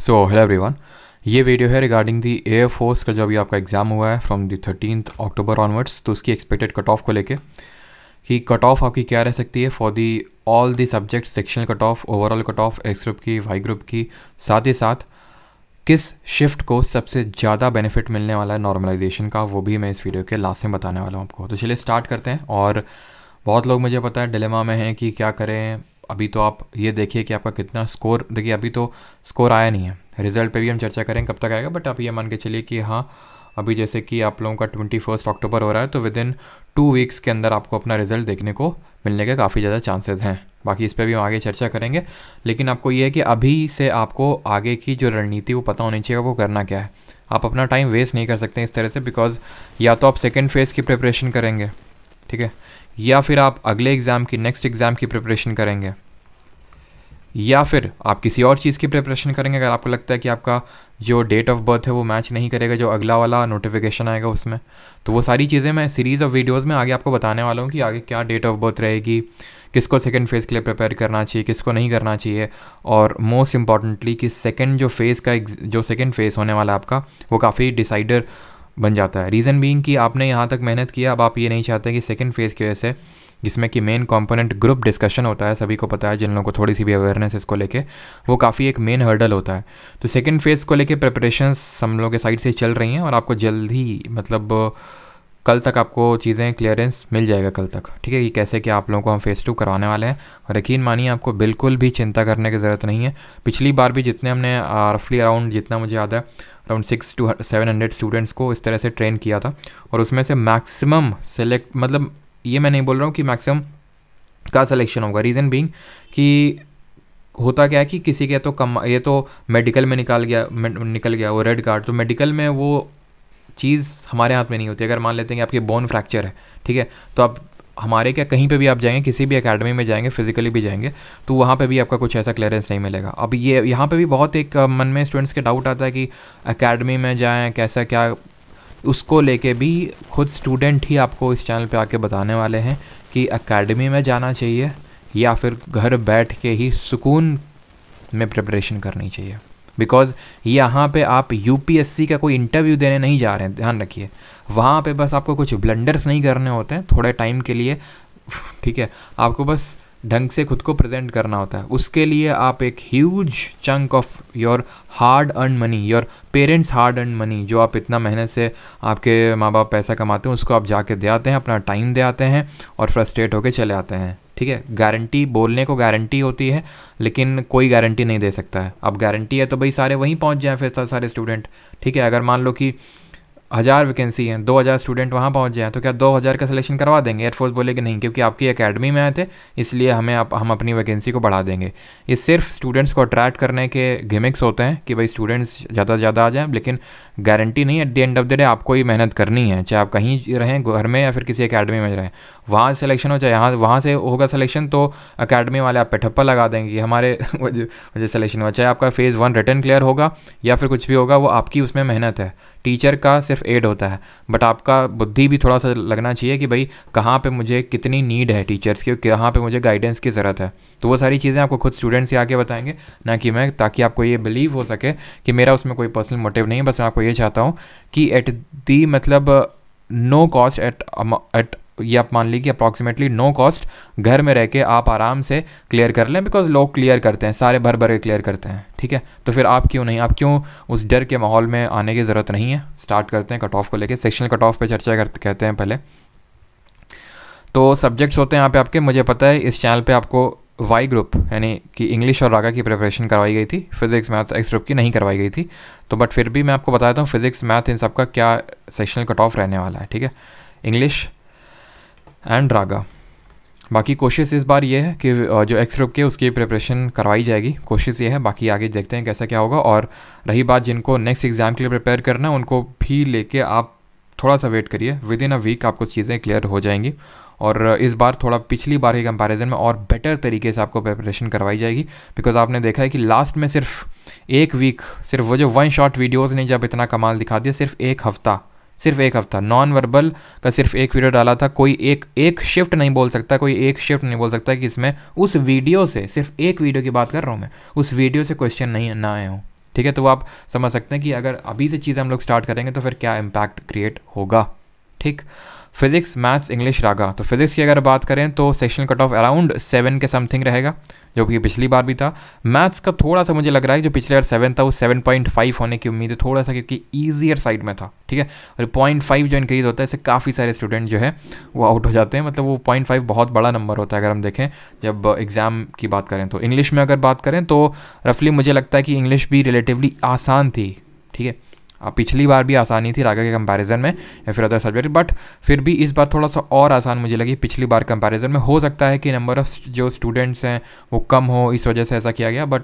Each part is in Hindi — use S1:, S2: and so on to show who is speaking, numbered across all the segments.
S1: सो हेलो एवरीवन ये वीडियो है रिगार्डिंग दी एयर फोर्स का जो अभी आपका एग्ज़ाम हुआ है from the thirteen October onwards तो उसकी एक्सपेक्टेड कट ऑफ़ को लेके कि कट ऑफ़ आपकी क्या रह सकती है for the all the subject sectional cut off overall cut off X group की वाई ग्रुप की, साथ ही साथ किस शिफ्ट को सबसे ज़्यादा बेनिफिट मिलने वाला है नॉर्मलाइजेशन का, वो भी मैं इस वीडियो के लास्ट में बताने वाला हूँ आपको। तो चलिए स्टार्ट करते हैं और बहुत लोग मुझे पता है डिलेमा में हैं कि क्या करें अभी तो आप ये देखिए कि आपका कितना स्कोर देखिए अभी तो स्कोर आया नहीं है। रिज़ल्ट पे भी हम चर्चा करें कब तक आएगा बट आप ये मान के चलिए कि हाँ अभी जैसे कि आप लोगों का ट्वेंटी फ़र्स्ट अक्टूबर हो रहा है तो विद इन टू वीक्स के अंदर आपको अपना रिज़ल्ट देखने को मिलने के काफ़ी ज़्यादा चांसेस हैं। बाकी इस पर भी हम आगे चर्चा करेंगे। लेकिन आपको ये है कि अभी से आपको आगे की जो रणनीति, वो पता होनी चाहिए वो करना क्या है। आप अपना टाइम वेस्ट नहीं कर सकते इस तरह से बिकॉज़ या तो आप सेकेंड फ़ेज़ की प्रिपरेशन करेंगे, ठीक है? या फिर आप अगले एग्ज़ाम की नेक्स्ट एग्ज़ाम की प्रिपरेशन करेंगे। या फिर आप किसी और चीज़ की प्रिपरेशन करेंगे, अगर आपको लगता है कि आपका जो डेट ऑफ़ बर्थ है वो मैच नहीं करेगा, जो अगला वाला नोटिफिकेशन आएगा उसमें तो वो सारी चीज़ें मैं सीरीज़ ऑफ़ वीडियोज़ में आगे आपको बताने वाला हूँ कि आगे क्या डेट ऑफ़ बर्थ रहेगी, किसको सेकेंड फ़ेज़ के लिए प्रिपेयर करना चाहिए, किसको नहीं करना चाहिए, और मोस्ट इंपॉर्टेंटली कि सेकेंड जो फ़ेज़ का जो सेकेंड फ़ेज़ होने वाला है आपका, वो काफ़ी डिसाइडर बन जाता है। रीज़न बीइंग कि आपने यहाँ तक मेहनत किया अब आप ये नहीं चाहते कि सेकेंड फ़ेज़ की वजह से जिसमें कि मेन कंपोनेंट ग्रुप डिस्कशन होता है, सभी को पता है, जिन लोगों को थोड़ी सी भी अवेयरनेस इसको लेके, वो काफ़ी एक मेन हर्डल होता है। तो सेकेंड फ़ेज़ को लेके प्रिपरेशंस हम लोगों के साइड से चल रही हैं और आपको जल्द ही मतलब कल तक आपको चीज़ें क्लियरेंस मिल जाएगा कल तक। ठीक है, कि कैसे क्या आप लोगों को हम फेस टू करवाने वाले हैं और यकीन मानिए, आपको बिल्कुल भी चिंता करने की ज़रूरत नहीं है। पिछली बार भी जितने हमने रफली अराउंड जितना मुझे याद है around six to seven hundred students को इस तरह से ट्रेन किया था और उसमें से मैक्सिमम सेलेक्ट मतलब ये मैं नहीं बोल रहा हूँ कि मैक्सिमम का सिलेक्शन होगा। रीज़न बीइंग कि होता क्या है कि किसी के तो कम, ये तो मेडिकल में निकाल गया निकल गया वो रेड कार्ड तो मेडिकल में वो चीज़ हमारे हाथ में नहीं होती। अगर मान लेते हैं कि आपकी बोन फ्रैक्चर है, ठीक है? तो आप, हमारे क्या, कहीं पे भी आप जाएँगे, किसी भी एकेडमी में जाएँगे फिजिकली भी जाएँगे तो वहाँ पे भी आपका कुछ ऐसा क्लियरेंस नहीं मिलेगा। अब ये, यहाँ पे भी बहुत एक मन में स्टूडेंट्स के डाउट आता है कि एकेडमी में जाएँ, कैसा, क्या उसको लेके भी खुद स्टूडेंट ही आपको इस चैनल पे आके बताने वाले हैं कि एकेडमी में जाना चाहिए या फिर घर बैठ के ही सुकून में प्रिपरेशन करनी चाहिए। बिकॉज़ यहाँ पे आप यूपीएससी का कोई इंटरव्यू देने नहीं जा रहे हैं, ध्यान रखिए। वहाँ पे बस आपको कुछ ब्लंडर्स नहीं करने होते हैं, थोड़े टाइम के लिए, ठीक है, आपको बस ढंग से खुद को प्रेजेंट करना होता है। उसके लिए आप एक huge chunk of your hard earn money your parents hard earn money जो आप इतना मेहनत से आपके माँ बाप पैसा कमाते हैं, उसको आप जाके दे आते हैं, अपना टाइम दे आते हैं और फ्रस्ट्रेट होकर चले आते हैं। ठीक है? गारंटी बोलने को गारंटी होती है, लेकिन कोई गारंटी नहीं दे सकता है। अब गारंटी है तो भाई सारे वहीं पहुँच जाएँ फिर सारे स्टूडेंट ठीक है? अगर मान लो कि हज़ार वैकेंसी हैं, दो हज़ार स्टूडेंट वहाँ पहुँच जाएँ तो क्या दो हज़ार का सिलेक्शन करवा देंगे? एयरफोर्स बोले कि नहीं, क्योंकि आपकी अकेडमी में आए थे, इसलिए हमें आप, हम अपनी वैकेंसी को बढ़ा देंगे। ये सिर्फ़ स्टूडेंट्स को अट्रैक्ट करने के गिमिक्स होते हैं कि भाई स्टूडेंट्स ज़्यादा से ज़्यादा आ जाएँ, लेकिन गारंटी नहीं at the end of the day आपको ही मेहनत करनी है, चाहे आप कहीं रहें, घर में या फिर किसी अकेडमी में रहें। वहाँ सिलेक्शन हो, चाहे यहाँ, वहाँ से होगा सिलेक्शन तो अकेडमी वाले आप पे ठप्पा लगा देंगे हमारे वजह सिलेक्शन हुआ। चाहे आपका फ़ेज़ वन रिटर्न क्लियर होगा या फिर कुछ भी होगा, वो आपकी उसमें मेहनत है। टीचर का सिर्फ़ एड होता है। बट आपका बुद्धि भी थोड़ा सा लगना चाहिए कि भाई, कहाँ पे मुझे कितनी नीड है टीचर्स की कहाँ पे मुझे गाइडेंस की ज़रूरत है। तो वो सारी चीज़ें आपको खुद स्टूडेंट्स ही आके बताएँगे, ना कि मैं, ताकि आपको ये बिलीव हो सके कि मेरा उसमें कोई पर्सनल मोटिव नहीं है। बस मैं आपको ये चाहता हूँ कि एट दी मतलब नो कॉस्ट एट एट ये आप मान लीजिए अप्रॉक्सीमेटली नो कॉस्ट घर में रह के आप आराम से क्लियर कर लें बिकॉज़ लोग क्लियर करते हैं, सारे भर भर के क्लियर करते हैं, ठीक है? तो फिर आप क्यों नहीं, आप क्यों उस डर के माहौल में आने की ज़रूरत नहीं है? स्टार्ट करते हैं कट ऑफ़ को लेकर सेक्शनल कट ऑफ़ पर चर्चा करते कहते हैं पहले। तो सब्जेक्ट्स होते हैं यहाँ पे आपके, मुझे पता है इस चैनल पे आपको वाई ग्रुप यानी कि इंग्लिश और रागा की प्रिपरेशन करवाई गई थी फिजिक्स मैथ एक्स ग्रुप की नहीं करवाई गई थी। तो बट फिर भी मैं आपको बताता हूँ फिजिक्स मैथ इन सब का क्या सेक्शनल कट ऑफ़ रहने वाला है, ठीक है? इंग्लिश एंड रागा बाकी कोशिश इस बार ये है कि जो एक्स ग्रुप के, उसकी प्रिपरेशन करवाई जाएगी। कोशिश ये है, बाकी आगे देखते हैं कैसा क्या होगा। और रही बात जिनको नेक्स्ट एग्ज़ाम के लिए प्रिपेयर करना है, उनको भी लेके आप थोड़ा सा वेट करिए। विद इन अ वीक आपको चीज़ें क्लियर हो जाएँगी। और इस बार थोड़ा पिछली बार के कंपैरिजन में और बेटर तरीके से आपको प्रिपरेशन करवाई जाएगी। बिकॉज़ आपने देखा है कि लास्ट में सिर्फ़ एक वीक सिर्फ़ वो जो वन शॉट वीडियोज़ ने जब इतना कमाल दिखा दिया, सिर्फ़ एक हफ़्ता सिर्फ़ एक हफ़्ता। नॉन वर्बल का सिर्फ़ एक वीडियो डाला था। कोई एक एक शिफ्ट नहीं बोल सकता, कोई एक शिफ्ट नहीं बोल सकता कि इसमें उस वीडियो से, सिर्फ़ एक वीडियो की बात कर रहा हूँ मैं, उस वीडियो से क्वेश्चन नहीं, ना आए हूँ। ठीक है? तो आप समझ सकते हैं कि अगर अभी से चीज़ें हम लोग स्टार्ट करेंगे तो फिर क्या इम्पैक्ट क्रिएट होगा। ठीक? Physics, maths, English RAGA. तो फिजिक्स की अगर बात करें तो section cut off around seven के समथिंग रहेगा, जो कि पिछली बार भी था। मैथ्स का थोड़ा सा मुझे लग रहा है जो पिछले बार सेवन था, वो सेवन पॉइंट फाइव होने की उम्मीद है, थोड़ा सा क्योंकि ईजियर साइड में था, ठीक है? और पॉइंट फाइव जो इंक्रीज होता है, इससे काफ़ी सारे स्टूडेंट जो है, वो आउट हो जाते हैं। मतलब वो पॉइंट फाइव बहुत बड़ा नंबर होता है, अगर हम देखें, जब एग्ज़ाम की बात करें तो। इंग्लिश में अगर बात करें तो रफली मुझे लगता है कि इंग्लिश भी रिलेटिवली आसान थी, ठीक है? पिछली बार भी आसानी थी रागा के कंपैरिजन में, या फिर अदर सब्जेक्ट बट फिर भी इस बार थोड़ा सा और आसान मुझे लगी पिछली बार कंपैरिजन में। हो सकता है कि नंबर ऑफ़ जो स्टूडेंट्स हैं, वो कम हो, इस वजह से ऐसा किया गया बट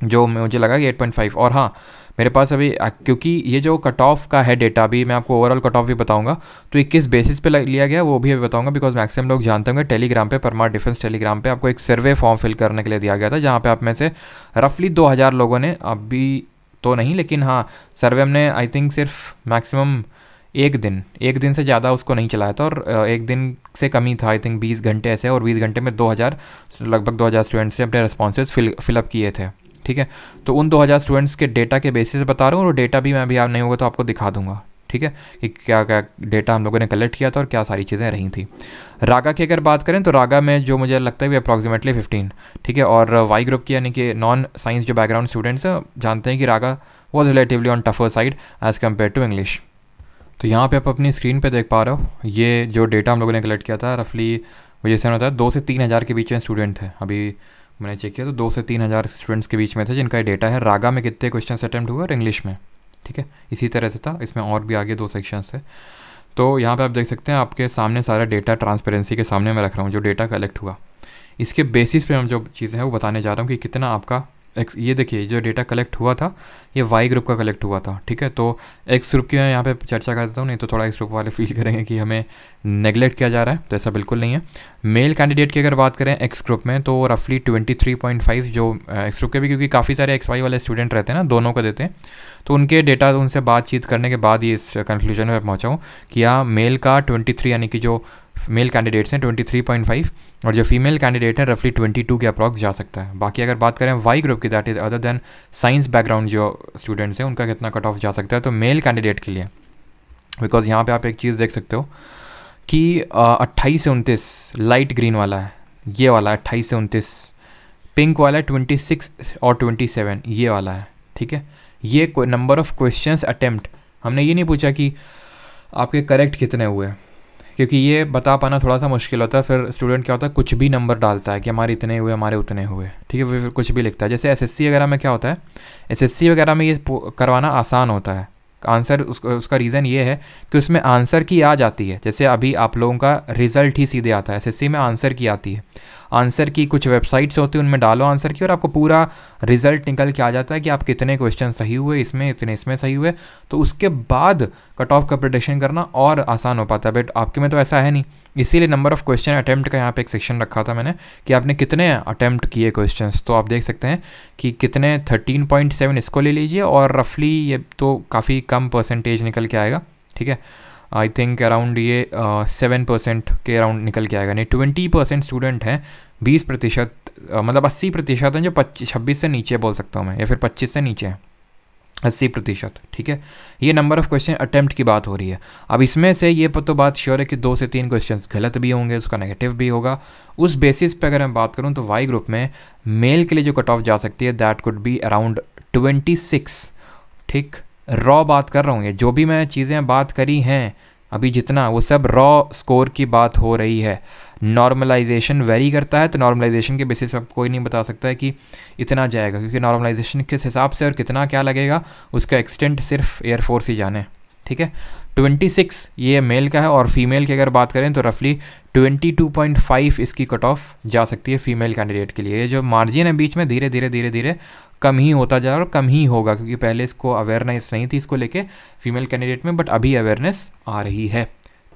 S1: जो मुझे लगा कि 8.5 और हाँ मेरे पास अभी क्योंकि ये जो कट ऑफ़ का है डेटा भी मैं आपको ओवरऑल कट ऑफ़ भी बताऊँगा तो ये किस बेसिस पे लिया गया, वो भी अभी बताऊँगा बिकॉज़ मैक्सिमम लोग जानते होंगे टेलीग्राम पे परमार डिफेंस टेलीग्राम पे आपको एक सर्वे फॉर्म फिल करने के लिए दिया गया था, जहाँ पे आप में से रफली 2000 लोगों ने अभी तो नहीं, लेकिन हाँ सर्वे हमने आई थिंक सिर्फ़ मैक्सिमम एक दिन एक दिन से ज़्यादा उसको नहीं चलाया था और एक दिन से कमी था आई थिंक बीस घंटे ऐसे और बीस घंटे में 2000 लगभग 2000 स्टूडेंट्स ने अपने रिस्पॉन्सेज फिल फिलअप किए थे, ठीक है? तो उन 2000 स्टूडेंट्स के डेटा के बेसिस बता रहा हूँ और डेटा भी मैं अभी आप नहीं होगा तो आपको दिखा दूँगा। ठीक है, कि क्या क्या डेटा हम लोगों ने कलेक्ट किया था और क्या सारी चीज़ें रही थी। रागा की अगर बात करें तो रागा में जो मुझे लगता है वो अप्रॉक्सीमेटली फिफ्टीन ठीक है, और वाई ग्रुप की यानी कि नॉन साइंस जो बैकग्राउंड स्टूडेंट्स हैं, जानते हैं कि RAGA was relatively on tougher side as compare to English तो यहाँ पे आप अपनी स्क्रीन पे देख पा रहे हो, ये जो डेटा हम लोगों ने कलेक्ट किया था रफली जैसे होता है दो से तीन हज़ार के बीच में स्टूडेंट थे। अभी मैंने चेक किया तो दो से तीन हज़ार स्टूडेंट्स के बीच में थे जिनका डेटा है, रागा में कितने क्वेश्चन अटैम्प्ट हुए और इंग्लिश में। ठीक है? इसी तरह से था। इसमें और भी आगे दो सेक्शंस थे तो यहाँ पे आप देख सकते हैं, आपके सामने सारा डेटा ट्रांसपेरेंसी के सामने मैं रख रहा हूँ, जो डेटा कलेक्ट हुआ। इसके बेसिस पे हम जो चीज़ें हैं, वो बताने जा रहा हूँ कि कितना आपका एक्स ये देखिए, जो डेटा कलेक्ट हुआ था, ये वाई ग्रुप का कलेक्ट हुआ था, ठीक है? तो एक्स ग्रुप की मैं यहाँ पे चर्चा कर देता हूँ, नहीं तो थोड़ा एक्स ग्रुप वाले फील करेंगे कि हमें नेगलेक्ट किया जा रहा है तो ऐसा बिल्कुल नहीं है। मेल कैंडिडेट की अगर बात करें एक्स ग्रुप में तो रफली ट्वेंटी थ्री पॉइंट फाइव जो एक्स ग्रुप के भी, क्योंकि काफ़ी सारे एक्स वाई वाले स्टूडेंट रहते हैं ना, दोनों को देते हैं। तो उनके डेटा उनसे बातचीत करने के बाद ही इस कंक्लूजन में पहुँचा हूँ कि यहाँ मेल का ट्वेंटी यानी कि जो मेल कैंडिडेट्स हैं 23.5 और जो फीमेल कैंडिडेट हैं रफली 22 के अप्रॉक्स जा सकता है। बाकी अगर बात करें वाई ग्रुप की that is other than science background जो स्टूडेंट्स हैं, उनका कितना कट ऑफ़ जा सकता है तो मेल कैंडिडेट के लिए। बिकॉज़ यहाँ पे आप एक चीज़ देख सकते हो कि अट्ठाईस से उनतीस लाइट ग्रीन वाला है, ये वाला है अट्ठाईस से उनतीस पिंक वाला है ट्वेंटी सिक्स और ट्वेंटी सेवन ये वाला है, ठीक है? ये नंबर ऑफ़ क्वेश्चंस अटेम्प्ट हमने ये नहीं पूछा कि आपके करेक्ट कितने हुए क्योंकि ये बता पाना थोड़ा सा मुश्किल होता है, फिर स्टूडेंट क्या होता है, कुछ भी नंबर डालता है कि हमारे इतने हुए, हमारे उतने हुए, ठीक है, फिर कुछ भी लिखता है। जैसे एसएससी वगैरह में क्या होता है एसएससी वगैरह में ये करवाना आसान होता है। आंसर उसका उसका रीज़न ये है कि उसमें आंसर की आ जाती है। जैसे अभी आप लोगों का रिज़ल्ट ही सीधे आता है एसएससी में आंसर की आती है। आंसर की कुछ वेबसाइट्स होती हैं, उनमें डालो आंसर की और आपको पूरा रिज़ल्ट निकल के आ जाता है कि आप कितने क्वेश्चन सही हुए, इसमें, इतने इसमें सही हुए। तो उसके बाद कट ऑफ़ का प्रडिक्शन करना और आसान हो पाता है। बट आपके में तो ऐसा है नहीं। इसीलिए नंबर ऑफ़ क्वेश्चन अटैम्प्ट का यहाँ पे एक सेक्शन रखा था मैंने कि आपने कितने अटैम्प्ट किए क्वेश्चन तो आप देख सकते हैं कि कितने थर्टीन पॉइंट सेवन इसको ले लीजिए और रफली ये तो काफ़ी कम परसेंटेज निकल के आएगा, ठीक है? आई थिंक अराउंड ये सेवन परसेंट के अराउंड निकल के आएगा। नहीं ट्वेंटी परसेंट स्टूडेंट हैं, बीस प्रतिशत मतलब अस्सी प्रतिशत हैं जो पच्चीस छब्बीस से नीचे बोल सकता हूँ मैं, या फिर पच्चीस से नीचे हैं। अस्सी प्रतिशत, ठीक है? ये नंबर ऑफ़ क्वेश्चन अटैम्प्ट की बात हो रही है। अब इसमें से ये तो बात श्योर है कि दो से तीन क्वेश्चन गलत भी होंगे, उसका नेगेटिव भी होगा। उस बेसिस पे अगर मैं बात करूँ तो वाई ग्रुप में मेल के लिए जो कट ऑफ़ जा सकती है that could be around twenty six ठीक? रॉ बात कर रहा हूँ ये जो भी मैं चीज़ें बात करी हैं, अभी जितना, वो सब रॉ स्कोर की बात हो रही है। नॉर्मलाइजेशन वेरी करता है तो नॉर्मलाइजेशन के बेसिस पर कोई नहीं बता सकता है कि इतना जाएगा, क्योंकि नॉर्मलाइजेशन किस हिसाब से और कितना क्या लगेगा, उसका एक्सटेंट सिर्फ़ एयरफोर्स ही जाने। ठीक है? 26 ये मेल का है और फीमेल की अगर बात करें तो रफली 22.5 इसकी कट ऑफ़ जा सकती है फीमेल कैंडिडेट के लिए। ये जो मार्जिन है बीच में धीरे धीरे धीरे धीरे कम ही होता जा रहा है और कम ही होगा, क्योंकि पहले इसको अवेयरनेस नहीं थी इसको लेके फीमेल कैंडिडेट में बट अभी अवेयरनेस आ रही है।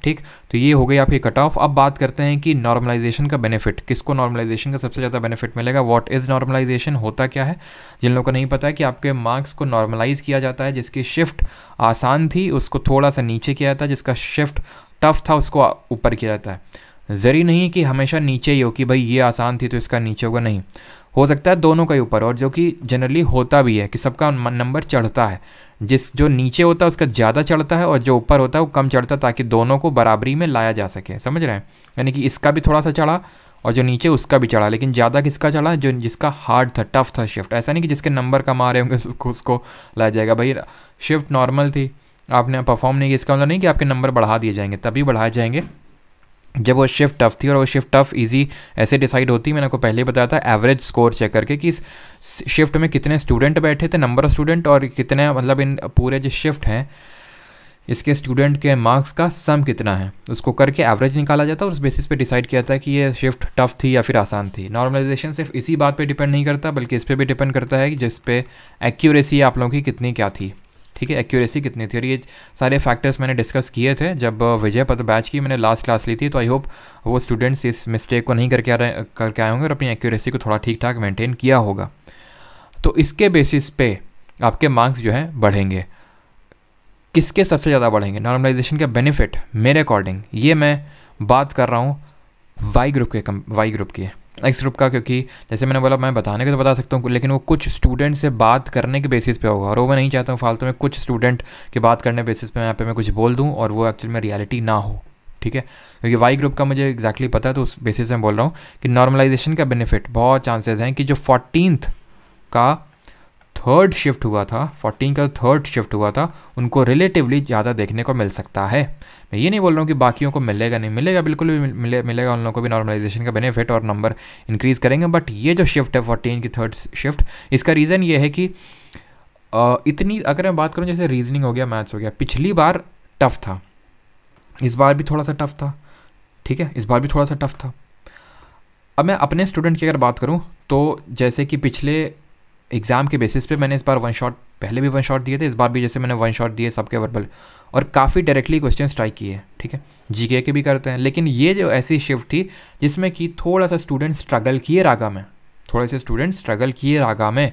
S1: ठीक? तो ये हो गई आपकी कट ऑफ़ अब बात करते हैं कि नॉर्मलाइजेशन का बेनिफिट किसको नॉर्मलाइजेशन का सबसे ज़्यादा बेनिफिट मिलेगा? व्हाट इज़ नॉर्मलाइजेशन होता क्या है? जिन लोगों को नहीं पता है कि आपके मार्क्स को नॉर्मलाइज किया जाता है, जिसकी शिफ्ट आसान थी, उसको थोड़ा सा नीचे किया जाता है, जिसका शिफ्ट टफ था, उसको ऊपर किया जाता है। ज़रूरी नहीं कि हमेशा नीचे ही हो कि भाई ये आसान थी तो इसका नीचे होगा, नहीं। हो सकता है दोनों का ही ऊपर, और जो कि जनरली होता भी है कि सबका नंबर चढ़ता है। जिस, जो नीचे होता है उसका ज़्यादा चढ़ता है, और जो ऊपर होता है वो कम चढ़ता है ताकि दोनों को बराबरी में लाया जा सके। समझ रहे हैं? यानी कि इसका भी थोड़ा सा चढ़ा, और जो नीचे उसका भी चढ़ा, लेकिन ज़्यादा किसका चढ़ा? जो जिसका हार्ड था टफ था शिफ्ट ऐसा नहीं कि जिसके नंबर कम आ रहे होंगे, उसको उसको लाया जाएगा। भाई शिफ्ट नॉर्मल थी। आपने परफॉर्म नहीं किया, इसका मतलब नहीं कि आपके नंबर बढ़ा दिए जाएँगे, तभी बढ़ाए जाएँगे। जब वो शिफ्ट टफ थी और वो शिफ्ट टफ इजी ऐसे डिसाइड होती, मैंने आपको पहले बताया था एवरेज स्कोर चेक करके कि इस शिफ्ट में कितने स्टूडेंट बैठे थे नंबर ऑफ़ स्टूडेंट और कितने मतलब इन पूरे जो शिफ्ट हैं, इसके स्टूडेंट के मार्क्स का सम कितना है, उसको करके एवरेज निकाला जाता है और उस बेसिस पे डिसाइड किया जाता है कि ये शिफ्ट टफ थी या फिर आसान थी। नॉर्मलाइजेशन सिर्फ़ इसी बात पे डिपेंड नहीं करता, बल्कि इस पर भी डिपेंड करता है कि जिस पे एक्यूरेसी आप लोगों की कितनी क्या थी। ठीक है एक्यूरेसी कितनी थी? और ये सारे फैक्टर्स मैंने डिस्कस किए थे। जब विजय पद बैच की मैंने लास्ट क्लास ली थी तो आई होप वो स्टूडेंट्स इस मिस्टेक को नहीं करके आ रहे करके आए होंगे और अपनी एक्यूरेसी को थोड़ा ठीक ठाक मेंटेन किया होगा। तो इसके बेसिस पे आपके मार्क्स जो हैं बढ़ेंगे। किसके सबसे ज़्यादा बढ़ेंगे? नॉर्मलाइजेशन का बेनिफिट मेरे अकॉर्डिंग ये मैं बात कर रहा हूँ वाई ग्रुप के वाई ग्रुप की। एक्स ग्रुप का, क्योंकि जैसे मैंने बोला, मैं बताने के तो बता सकता हूँ, लेकिन वो कुछ स्टूडेंट से बात करने के बेसिस पे होगा। और वो मैं नहीं चाहता हूँ फालतू में कुछ स्टूडेंट के बात करने बेसिस पे यहाँ पे मैं कुछ बोल दूँ और वो एक्चुअल में रियलिटी ना हो, ठीक है? क्योंकि वाई ग्रुप का मुझे एक्जैक्टली exactly पता है तो उस बेसिस में बोल रहा हूँ कि नॉर्मलाइजेशन का बेनिफिट बहुत चांसेज हैं कि जो फोर्टीनथ का थर्ड शिफ्ट हुआ था फोर्टीन का थर्ड शिफ्ट हुआ था, उनको रिलेटिवली ज़्यादा देखने को मिल सकता है। मैं ये नहीं बोल रहा हूँ कि बाकियों को मिलेगा नहीं, मिलेगा बिल्कुल भी, मिले, मिलेगा उन लोगों को भी नॉर्मलाइजेशन का बेनिफिट और नंबर इंक्रीज़ करेंगे बट ये जो शिफ्ट है फोर्टीन की थर्ड शिफ्ट इसका रीज़न ये है कि इतनी, अगर मैं बात करूँ, जैसे रीजनिंग हो गया मैथ्स हो गया, पिछली बार टफ था। इस बार भी थोड़ा सा टफ था, ठीक है? इस बार भी थोड़ा सा टफ था। अब मैं अपने स्टूडेंट की अगर बात करूँ तो जैसे कि पिछले एग्ज़ाम के बेसिस पे मैंने इस बार वन शॉट पहले भी वन शॉट दिए थे, इस बार भी जैसे मैंने वन शॉट दिए सबके वर्बल और काफ़ी डायरेक्टली क्वेश्चन ट्राई किए ठीक है? जीके के भी करते हैं, लेकिन ये जो ऐसी शिफ्ट थी, जिसमें कि थोड़ा सा स्टूडेंट स्ट्रगल किए रागा में, थोड़े से स्टूडेंट स्ट्रगल किए रागा में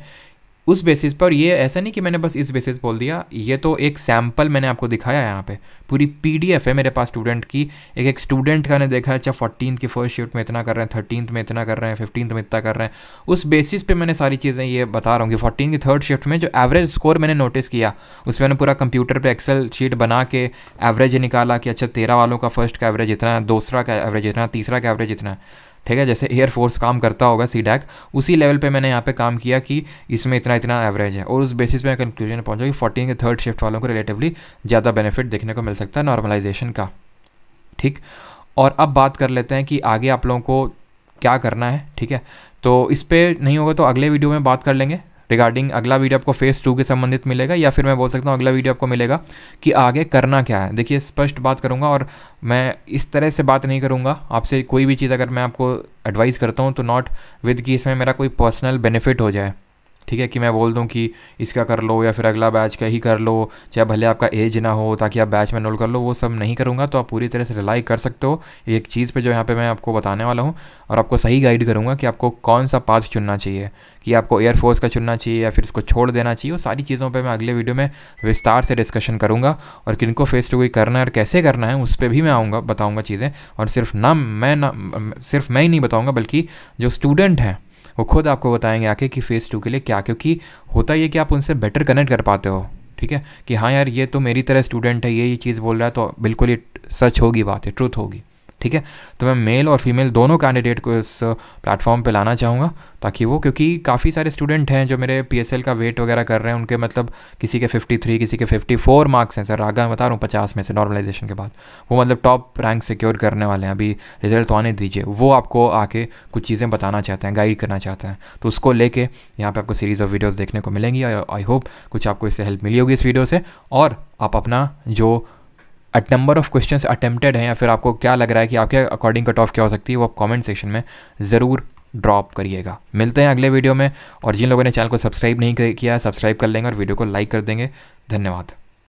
S1: उस बेसिस पर ये ऐसा नहीं कि मैंने बस इस बेसिस बोल दिया, ये तो एक सैंपल मैंने आपको दिखाया यहाँ पे। पूरी पीडीएफ है मेरे पास स्टूडेंट की। एक एक स्टूडेंट का ने देखा अच्छा फोर्टीन की फ़र्स्ट शिफ्ट में इतना कर रहे हैं थर्टीन में इतना कर रहे हैं फिफ्टीन में इतना कर रहे हैं। उस बेसिस पे मैंने सारी चीज़ें ये बता रहा हूँ कि फोर्टीन की थर्ड शिफ्ट में जो एवरेज स्कोर मैंने नोटिस किया, उसमें मैंने पूरा कंप्यूटर पर एक्सेल शीट बना के एवरेज निकाला कि अच्छा तेरह वालों का फ़र्स्ट का एवरेज इतना है, दूसरा का एवरेज इतना तीसरा का एवरेज इतना है। ठीक है, जैसे एयरफोर्स काम करता होगा सी डैक उसी लेवल पे मैंने यहाँ पे काम किया कि इसमें इतना इतना एवरेज है। और उस बेसिस पे मैं कंक्लूजन पहुँचा कि फोर्टीन के थर्ड शिफ्ट वालों को रिलेटिवली ज़्यादा बेनिफिट देखने को मिल सकता है नॉर्मलाइजेशन का। ठीक? और अब बात कर लेते हैं कि आगे आप लोगों को क्या करना है, ठीक है? तो इस पर नहीं होगा तो अगले वीडियो में बात कर लेंगे। रिगार्डिंग अगला वीडियो आपको फ़ेज़ टू के संबंधित मिलेगा, या फिर मैं बोल सकता हूँ अगला वीडियो आपको मिलेगा कि आगे करना क्या है। देखिए, स्पष्ट बात करूँगा और मैं इस तरह से बात नहीं करूँगा। आपसे कोई भी चीज़ अगर मैं आपको एडवाइस करता हूँ तो नॉट विद कि इसमें मेरा कोई पर्सनल बेनिफिट हो जाए। ठीक है, कि मैं बोल दूँ कि इसका कर लो या फिर अगला बैच का ही कर लो, चाहे भले आपका एज ना हो, ताकि आप बैच में नोल कर लो, वो सब नहीं करूँगा तो आप पूरी तरह से रिलाई कर सकते हो। एक चीज़ पे जो यहाँ पे मैं आपको बताने वाला हूँ, और आपको सही गाइड करूँगा कि आपको कौन सा पाथ चुनना चाहिए, कि आपको एयरफोर्स का चुनना चाहिए या फिर इसको छोड़ देना चाहिए, वो सारी चीज़ों पर मैं अगले वीडियो में विस्तार से डिस्कशन करूँगा, और किन को फेस टू कोई करना है और कैसे करना है, उस पर भी मैं आऊँगा, बताऊँगा चीज़ें, और सिर्फ़ ना मैं ना, सिर्फ़ मैं ही नहीं बताऊँगा, बल्कि जो स्टूडेंट हैं वो खुद आपको बताएँगे आके कि फ़ेज़ टू के लिए क्या, क्योंकि होता ये कि आप उनसे बेटर कनेक्ट कर पाते हो, ठीक है? कि हाँ यार, ये तो मेरी तरह स्टूडेंट है, ये ये चीज़ बोल रहा है तो बिल्कुल ये सच होगी बात है ट्रूथ होगी। ठीक है? तो मैं मेल और फीमेल दोनों कैंडिडेट को इस प्लेटफॉर्म पे लाना चाहूँगा ताकि वो, क्योंकि काफ़ी सारे स्टूडेंट हैं जो मेरे पीएसएल का वेट वगैरह कर रहे हैं, उनके मतलब किसी के 53 किसी के 54 मार्क्स हैं सर आगे बता रहा हूँ, पचास में से नॉर्मलाइजेशन के बाद। वो मतलब टॉप रैंक सिक्योर करने वाले हैं। अभी रिज़ल्ट तो आने दीजिए। वो आपको आके कुछ चीज़ें बताना चाहते हैं गाइड करना चाहते हैं। तो उसको लेके यहाँ पे आपको सीरीज़ ऑफ़ वीडियोस देखने को मिलेंगी। आई होप कुछ आपको इससे हेल्प मिली होगी इस वीडियो से। और आप अपना जो अट नंबर ऑफ़ क्वेश्चन अटेम्प्टेड हैं या फिर आपको क्या लग रहा है कि आपके अकॉर्डिंग कट ऑफ़ क्या हो सकती है, वो आप कॉमेंट सेक्शन में ज़रूर ड्रॉप करिएगा। मिलते हैं अगले वीडियो में और जिन लोगों ने चैनल को सब्सक्राइब नहीं किया सब्सक्राइब कर लेंगे और वीडियो को लाइक कर देंगे। धन्यवाद।